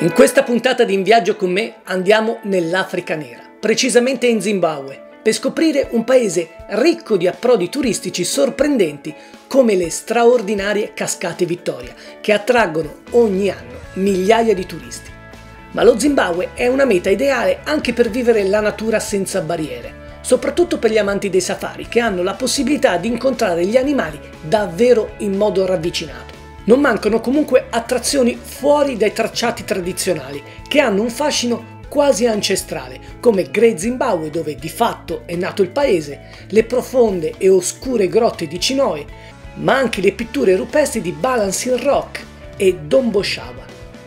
In questa puntata di In viaggio con me andiamo nell'Africa nera, precisamente in Zimbabwe, per scoprire un paese ricco di approdi turistici sorprendenti come le straordinarie cascate Vittoria, che attraggono ogni anno migliaia di turisti. Ma lo Zimbabwe è una meta ideale anche per vivere la natura senza barriere, soprattutto per gli amanti dei safari che hanno la possibilità di incontrare gli animali davvero in modo ravvicinato. Non mancano comunque attrazioni fuori dai tracciati tradizionali che hanno un fascino quasi ancestrale, come Great Zimbabwe dove di fatto è nato il paese, le profonde e oscure grotte di Cinoe, ma anche le pitture rupestri di Balancing Rock e Domboshava,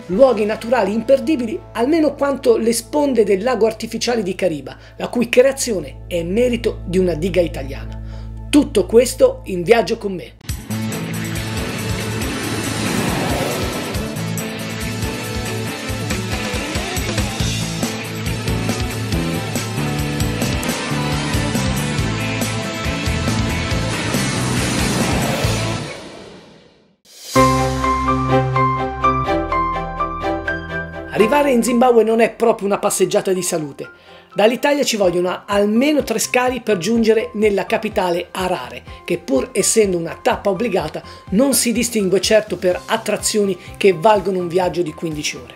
luoghi naturali imperdibili almeno quanto le sponde del lago artificiale di Cariba, la cui creazione è merito di una diga italiana. Tutto questo in viaggio con me. Arrivare in Zimbabwe non è proprio una passeggiata di salute. Dall'Italia ci vogliono almeno tre scali per giungere nella capitale Harare, che pur essendo una tappa obbligata non si distingue certo per attrazioni che valgono un viaggio di 15 ore.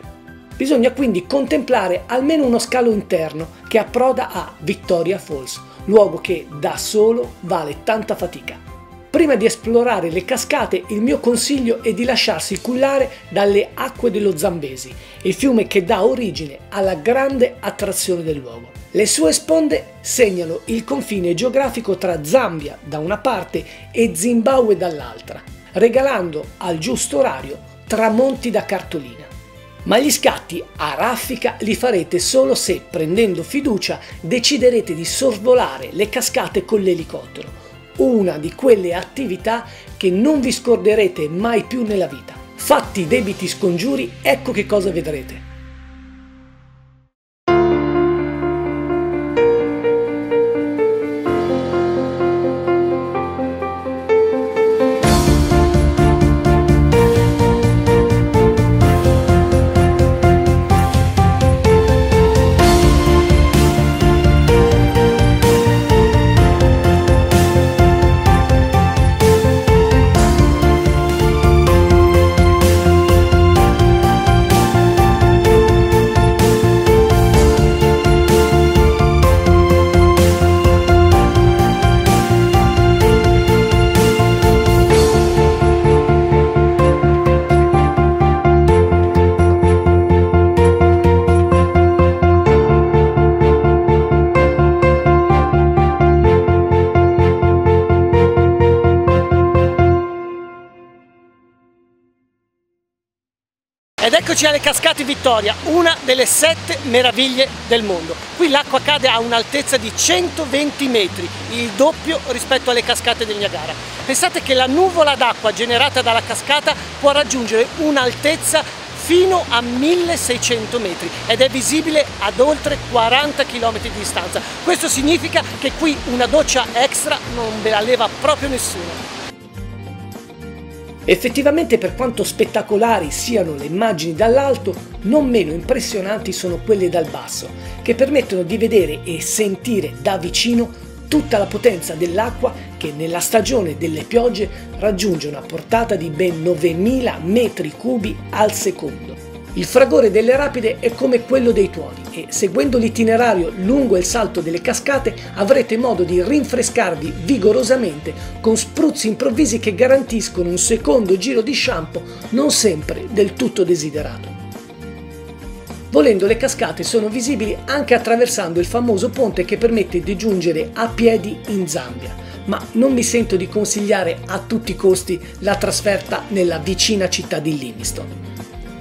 Bisogna quindi contemplare almeno uno scalo interno che approda a Victoria Falls, luogo che da solo vale tanta fatica. Prima di esplorare le cascate, il mio consiglio è di lasciarsi cullare dalle acque dello Zambesi, il fiume che dà origine alla grande attrazione del luogo. Le sue sponde segnano il confine geografico tra Zambia da una parte e Zimbabwe dall'altra, regalando al giusto orario tramonti da cartolina. Ma gli scatti a raffica li farete solo se, prendendo fiducia, deciderete di sorvolare le cascate con l'elicottero una di quelle attività che non vi scorderete mai più nella vita. Fatti debiti scongiuri, ecco che cosa vedrete. Ed eccoci alle cascate Vittoria, una delle sette meraviglie del mondo. Qui l'acqua cade a un'altezza di 120 metri, il doppio rispetto alle cascate del Niagara. Pensate che la nuvola d'acqua generata dalla cascata può raggiungere un'altezza fino a 1600 metri ed è visibile ad oltre 40 km di distanza. Questo significa che qui una doccia extra non ve la leva proprio nessuno. Effettivamente per quanto spettacolari siano le immagini dall'alto, non meno impressionanti sono quelle dal basso, che permettono di vedere e sentire da vicino tutta la potenza dell'acqua che nella stagione delle piogge raggiunge una portata di ben 9000 metri cubi al secondo. Il fragore delle rapide è come quello dei tuoni e seguendo l'itinerario lungo il salto delle cascate avrete modo di rinfrescarvi vigorosamente con spruzzi improvvisi che garantiscono un secondo giro di shampoo non sempre del tutto desiderato. Volendo le cascate sono visibili anche attraversando il famoso ponte che permette di giungere a piedi in Zambia, ma non mi sento di consigliare a tutti i costi la trasferta nella vicina città di Livingston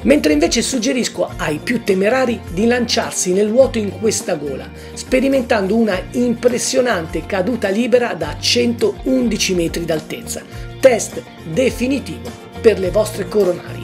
mentre invece suggerisco ai più temerari di lanciarsi nel vuoto in questa gola, sperimentando una impressionante caduta libera da 111 metri d'altezza. Test definitivo per le vostre coronarie.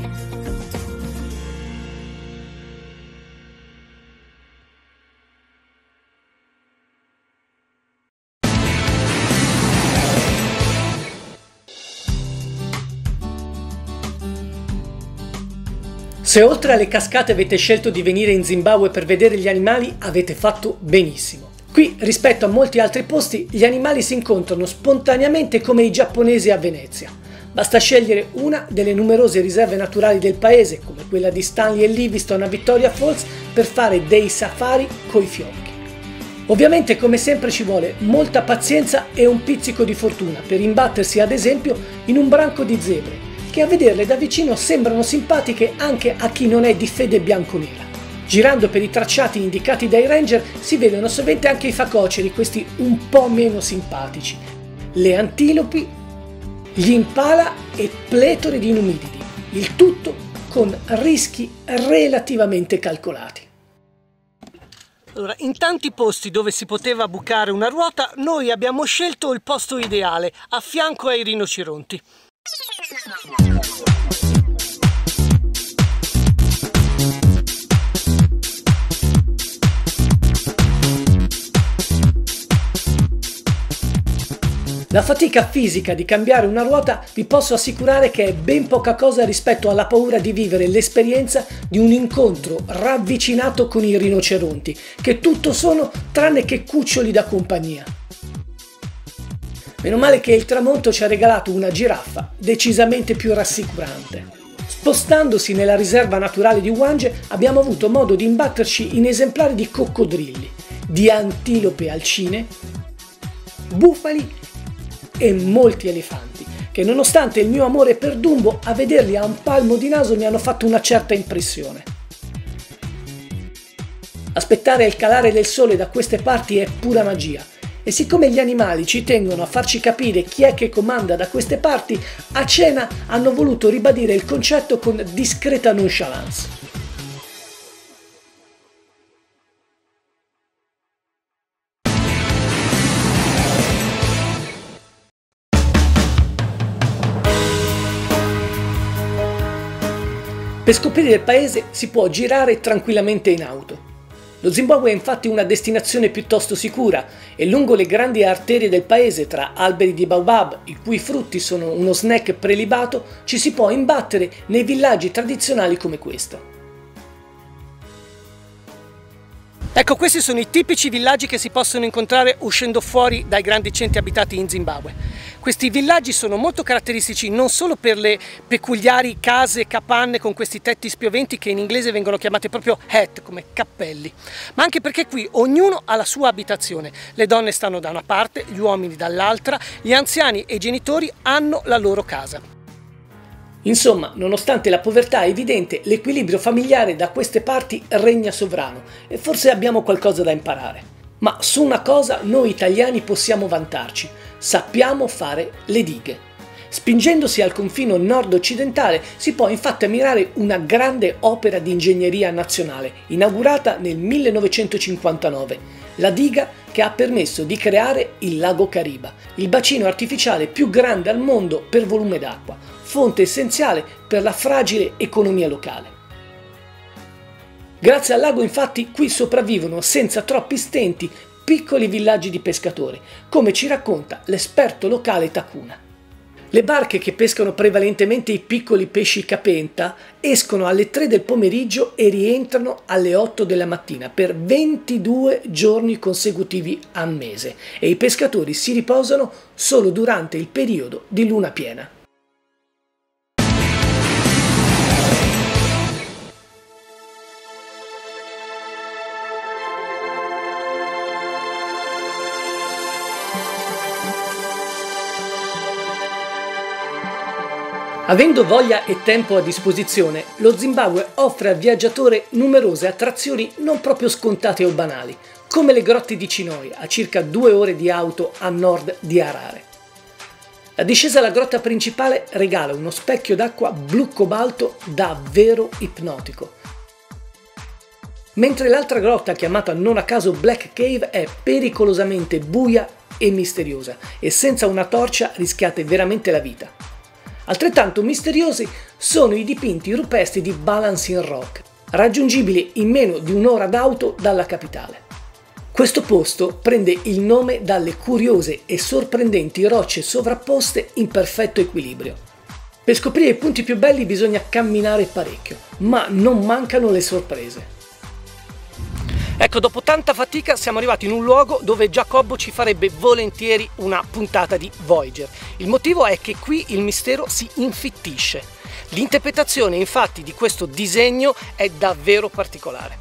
Se oltre alle cascate avete scelto di venire in Zimbabwe per vedere gli animali, avete fatto benissimo. Qui, rispetto a molti altri posti, gli animali si incontrano spontaneamente come i giapponesi a Venezia. Basta scegliere una delle numerose riserve naturali del paese, come quella di Stanley e Livingston a Victoria Falls, per fare dei safari coi fiocchi. Ovviamente come sempre ci vuole molta pazienza e un pizzico di fortuna per imbattersi ad esempio in un branco di zebre, che a vederle da vicino sembrano simpatiche anche a chi non è di fede bianconera. Girando per i tracciati indicati dai ranger si vedono sovente anche i facoceri, questi un po' meno simpatici, le antilopi, gli impala e pletori di inumididi, il tutto con rischi relativamente calcolati. Allora, in tanti posti dove si poteva bucare una ruota, noi abbiamo scelto il posto ideale, a fianco ai rinoceronti. La fatica fisica di cambiare una ruota vi posso assicurare che è ben poca cosa rispetto alla paura di vivere l'esperienza di un incontro ravvicinato con i rinoceronti, che tutto sono tranne che cuccioli da compagnia. Meno male che il tramonto ci ha regalato una giraffa decisamente più rassicurante. Spostandosi nella riserva naturale di Wange abbiamo avuto modo di imbatterci in esemplari di coccodrilli, di antilope alcine, bufali e molti elefanti, che nonostante il mio amore per Dumbo, a vederli a un palmo di naso mi hanno fatto una certa impressione. Aspettare il calare del sole da queste parti è pura magia. E siccome gli animali ci tengono a farci capire chi è che comanda da queste parti, a cena hanno voluto ribadire il concetto con discreta nonchalance. Per scoprire il paese si può girare tranquillamente in auto. Lo Zimbabwe è infatti una destinazione piuttosto sicura e lungo le grandi arterie del paese tra alberi di baobab, i cui frutti sono uno snack prelibato, ci si può imbattere nei villaggi tradizionali come questo. Ecco, questi sono i tipici villaggi che si possono incontrare uscendo fuori dai grandi centri abitati in Zimbabwe. Questi villaggi sono molto caratteristici non solo per le peculiari case capanne con questi tetti spioventi che in inglese vengono chiamate proprio hat, come cappelli, ma anche perché qui ognuno ha la sua abitazione. Le donne stanno da una parte, gli uomini dall'altra, gli anziani e i genitori hanno la loro casa. Insomma, nonostante la povertà evidente, l'equilibrio familiare da queste parti regna sovrano e forse abbiamo qualcosa da imparare. Ma su una cosa noi italiani possiamo vantarci, sappiamo fare le dighe. Spingendosi al confino nord-occidentale si può infatti ammirare una grande opera di ingegneria nazionale, inaugurata nel 1959, la diga che ha permesso di creare il lago Cariba, il bacino artificiale più grande al mondo per volume d'acqua, fonte essenziale per la fragile economia locale. Grazie al lago infatti qui sopravvivono senza troppi stenti piccoli villaggi di pescatori, come ci racconta l'esperto locale Takuna. Le barche che pescano prevalentemente i piccoli pesci capenta escono alle 3 del pomeriggio e rientrano alle 8 della mattina per 22 giorni consecutivi al mese e i pescatori si riposano solo durante il periodo di luna piena. Avendo voglia e tempo a disposizione, lo Zimbabwe offre al viaggiatore numerose attrazioni non proprio scontate o banali, come le grotte di Cinoi, a circa due ore di auto a nord di Harare. La discesa alla grotta principale regala uno specchio d'acqua blu cobalto davvero ipnotico. Mentre l'altra grotta, chiamata non a caso Black Cave, è pericolosamente buia e misteriosa e senza una torcia rischiate veramente la vita. Altrettanto misteriosi sono i dipinti rupestri di Balancing Rock, raggiungibili in meno di un'ora d'auto dalla capitale. Questo posto prende il nome dalle curiose e sorprendenti rocce sovrapposte in perfetto equilibrio. Per scoprire i punti più belli bisogna camminare parecchio, ma non mancano le sorprese. Ecco, dopo tanta fatica siamo arrivati in un luogo dove Giacobbo ci farebbe volentieri una puntata di Voyager. Il motivo è che qui il mistero si infittisce. L'interpretazione infatti di questo disegno è davvero particolare.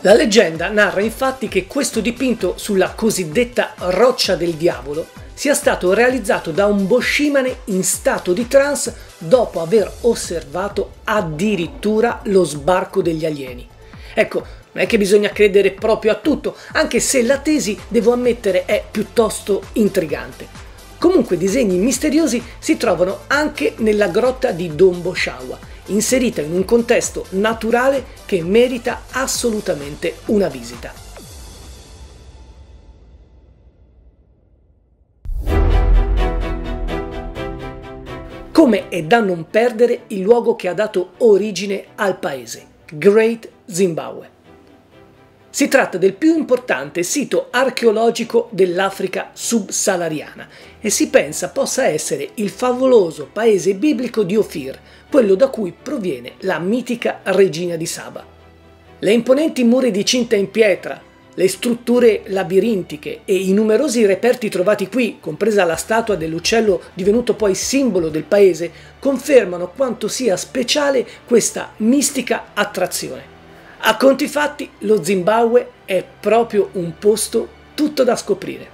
La leggenda narra infatti che questo dipinto sulla cosiddetta roccia del diavolo sia stato realizzato da un boshimane in stato di trance dopo aver osservato addirittura lo sbarco degli alieni. Ecco, non è che bisogna credere proprio a tutto, anche se la tesi, devo ammettere, è piuttosto intrigante. Comunque disegni misteriosi si trovano anche nella grotta di Dombo Shawa, inserita in un contesto naturale che merita assolutamente una visita. Come è da non perdere il luogo che ha dato origine al paese, Great Zimbabwe. Si tratta del più importante sito archeologico dell'Africa subsahariana e si pensa possa essere il favoloso paese biblico di Ofir, quello da cui proviene la mitica regina di Saba. Le imponenti mura di cinta in pietra, le strutture labirintiche e i numerosi reperti trovati qui, compresa la statua dell'uccello divenuto poi simbolo del paese, confermano quanto sia speciale questa mistica attrazione. A conti fatti, lo Zimbabwe è proprio un posto tutto da scoprire.